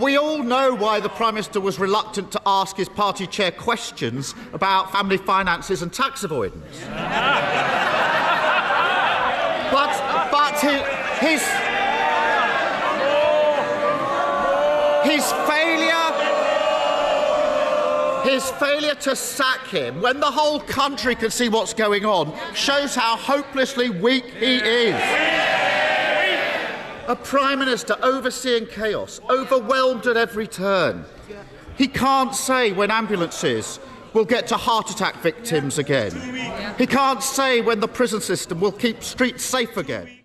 we all know why the Prime Minister was reluctant to ask his party chair questions about family finances and tax avoidance. but but his, his failure his failure to sack him when the whole country can see what's going on shows how hopelessly weak he is. A Prime Minister overseeing chaos, overwhelmed at every turn. He can't say when ambulances will get to heart attack victims again. He can't say when the prison system will keep streets safe again.